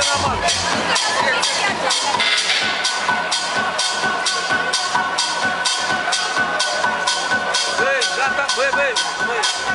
antrenament. Băi, gata, băi, băi, băi.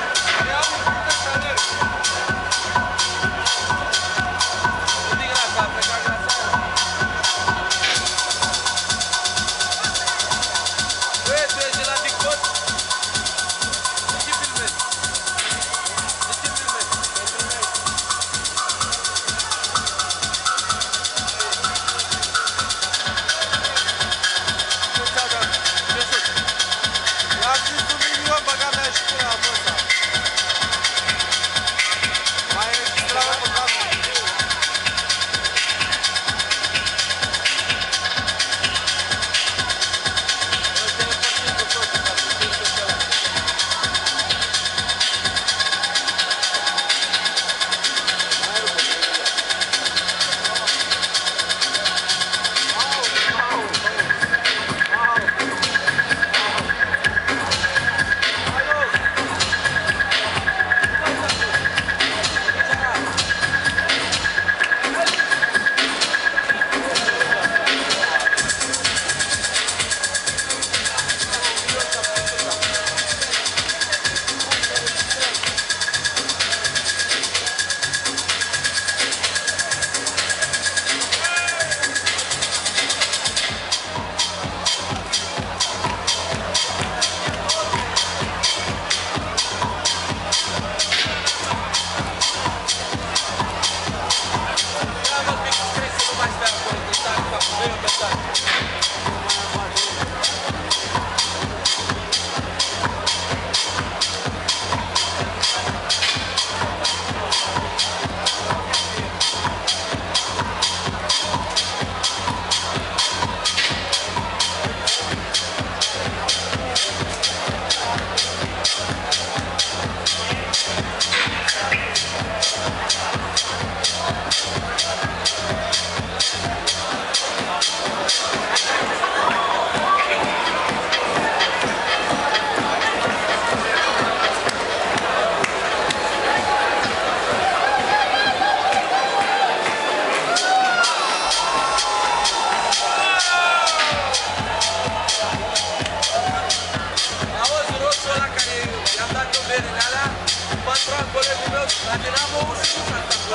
Franco de Piloto, la una y.